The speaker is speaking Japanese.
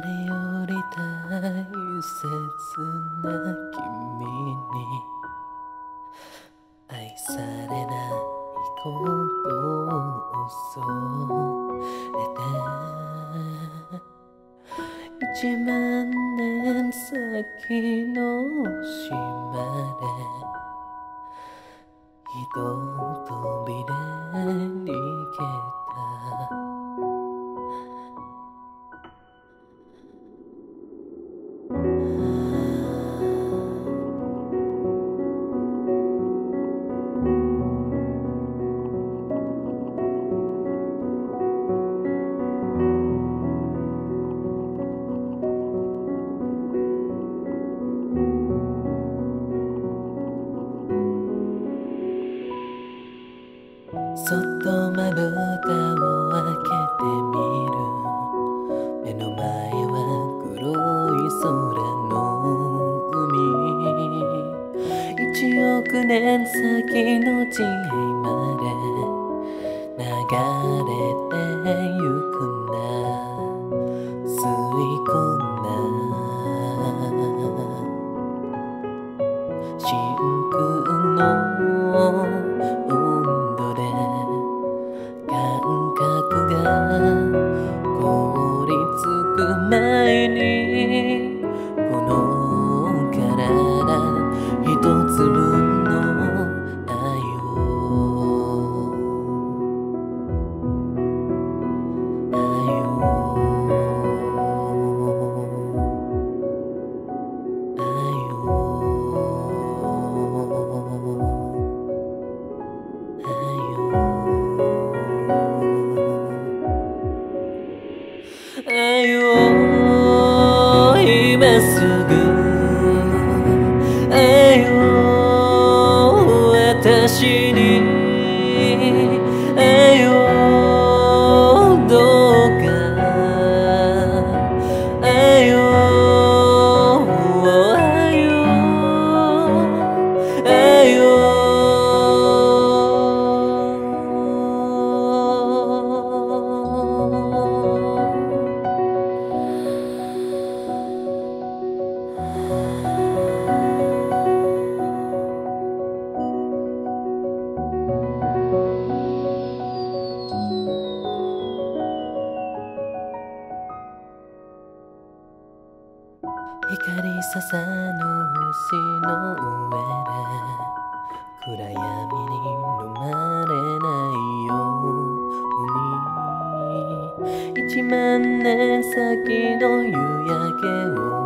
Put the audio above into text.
れより大切な君に愛されないことを恐れて。一万年先の島で。一飛まぶたを開けてみる。目の前は黒い空の海。一億年先の地平まで流れて私に光ささぬ星の上で暗闇に飲まれないように。一万年先の夕焼けを